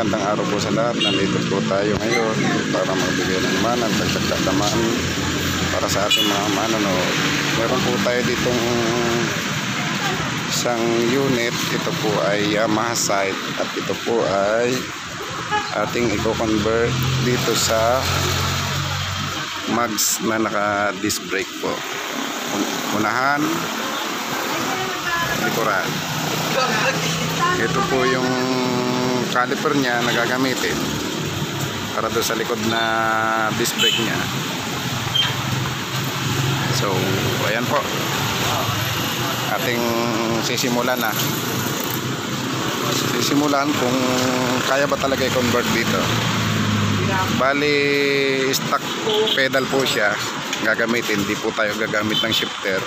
magandang araw po sa lahat. Nandito po tayo ngayon para magbigay ng manan, pagkakatamaan para sa ating mga manonood. Meron po tayo ditong isang unit. Ito po ay Yamaha site at ito po ay ating i-convert dito sa mags na naka disc brake po. Un- Unahan, likuran. Ito po yung caliper niya na gagamitin para doon sa likod na disc brake niya. So, ayan po. Ating sisimulan na. Sisimulan kung kaya ba talaga i-convert dito. Bali, stock pedal po siya gagamitin. Hindi po tayo gagamit ng shifter.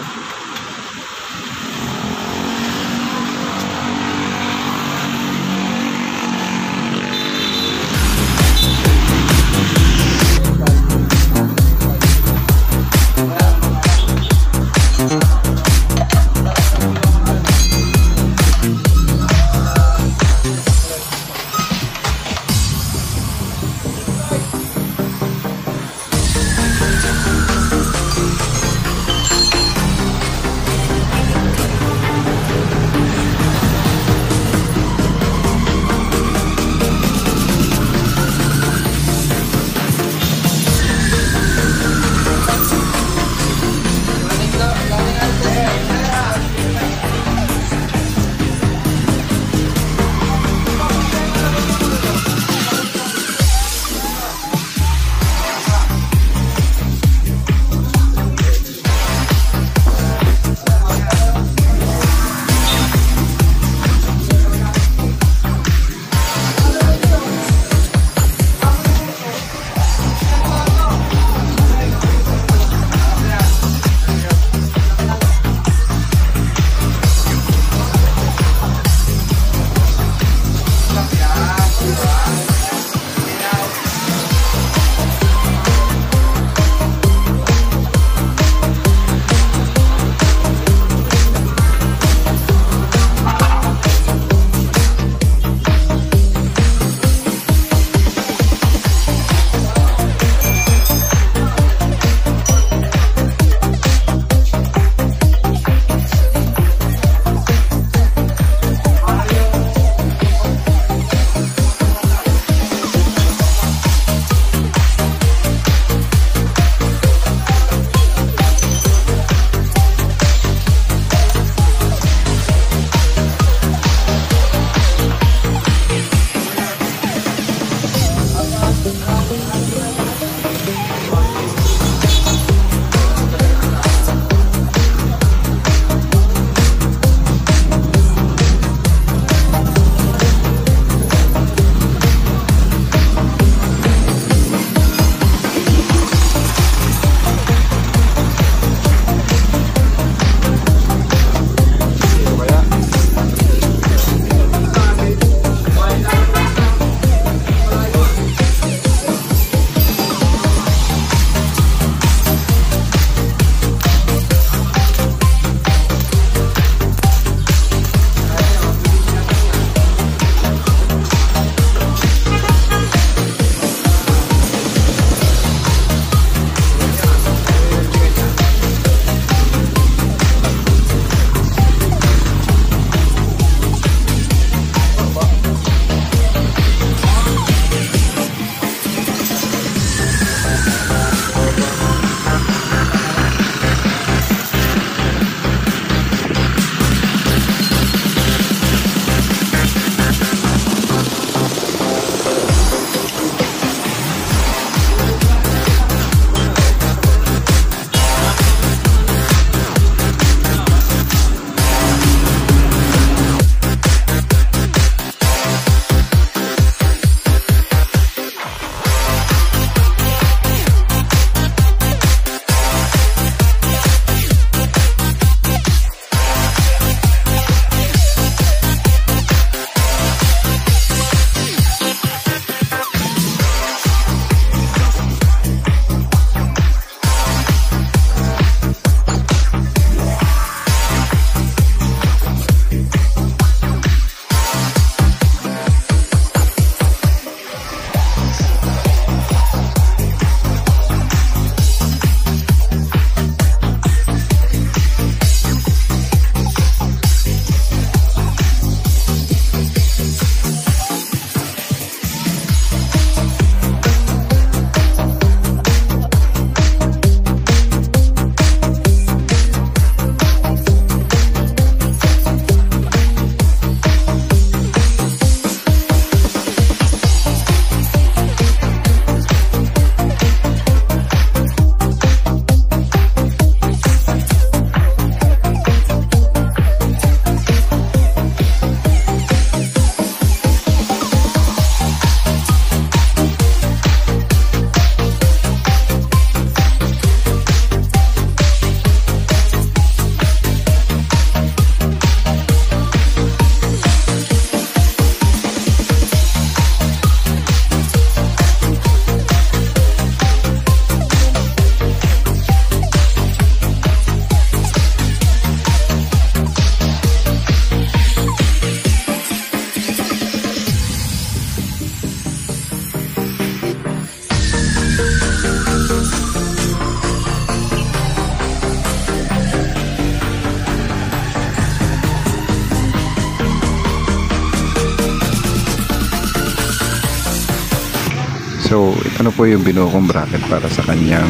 So, na po yung binuo kong bracket para sa kanyang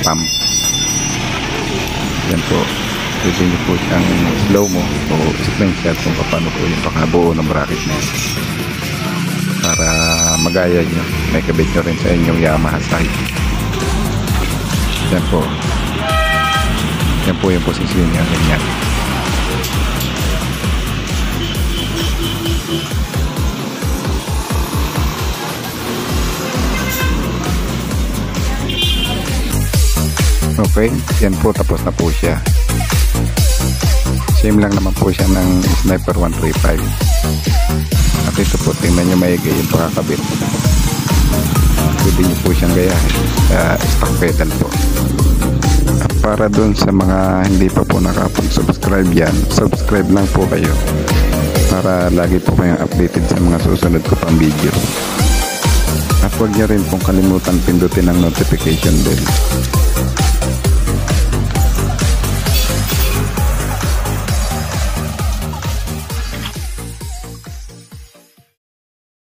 pump. Yan po. Pwede nyo po siyang slow mo o sequential kung paano po yung pakabuo ng bracket na. Para magaya nyo. May kabit nyo rin sa inyong Yamaha side. Yan po. Yan po yung posisyon niya. Ganyan. Okay, yan po tapos na po siya. Same lang naman po siya ng Sniper 135. At ito po, tingnan nyo maigi yung pakakabit. Pwede nyo po siyang gayahin sa stock pedal po. At para dun sa mga hindi pa po nakapag-subscribe yan, subscribe lang po kayo para lagi po kayong updated sa mga susunod ko pang video. At huwag niyo rin pong kalimutan pindutin ang notification bell